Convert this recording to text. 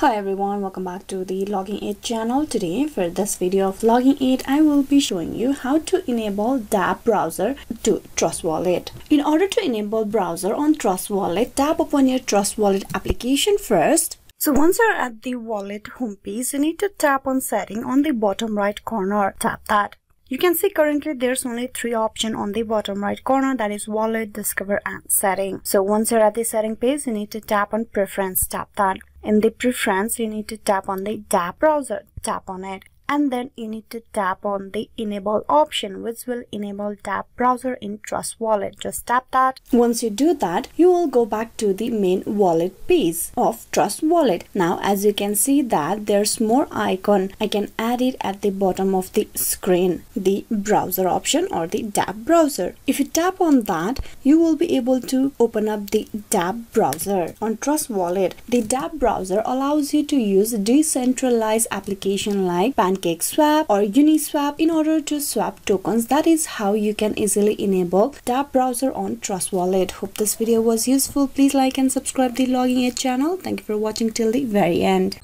Hi everyone, welcome back to the Login Aid channel. Today for this video of Login Aid, I will be showing you how to enable dApp browser to Trust Wallet. In order to enable browser on Trust Wallet, tap upon your Trust Wallet application first. So once you're at the wallet homepage, you need to tap on setting on the bottom right corner. Tap that. You can see currently there's only three options on the bottom right corner that is wallet, discover and setting. So once you're at the setting page, you need to tap on preference, tap that. In the preference, you need to tap on the dApp browser, tap on it and then you need to tap on the enable option which will enable dApp browser in trust wallet. Just tap that. Once you do that you will go back to the main wallet piece of trust wallet. Now as you can see that there's more icon i can add it at the bottom of the screen the browser option or the dApp browser. If you tap on that you will be able to open up the dApp browser on trust wallet. The dApp browser allows you to use decentralized application like Pan PancakeSwap or Uniswap in order to swap tokens. That is how you can easily enable dApp browser on Trust Wallet. Hope this video was useful. Please like and subscribe the Login Aid channel. Thank you for watching till the very end.